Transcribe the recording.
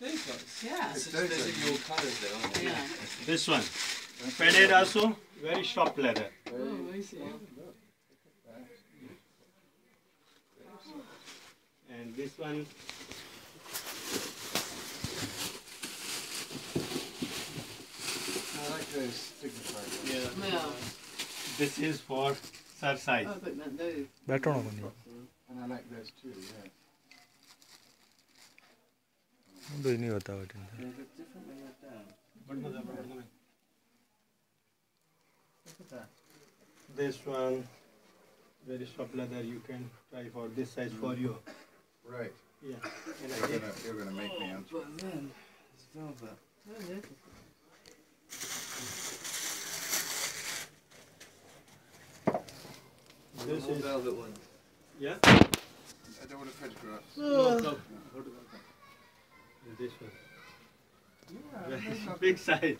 Yeah. This one. Padded also, very soft leather. Oh, I see. And this one I like those. Yeah. yeah. This is for Sir size. Oh, one. And I like those too, yeah. दो ही नहीं होता वो tension They look different when they're down. Look at that. This one, very soft leather. You can try for this size for you. Right. Yeah. And You're again, gonna, you're gonna make me answer. But then, it's velvet. Oh, yeah. this All is velvet ones. yeah. I don't want to photograph. No, no. This one. Very big size.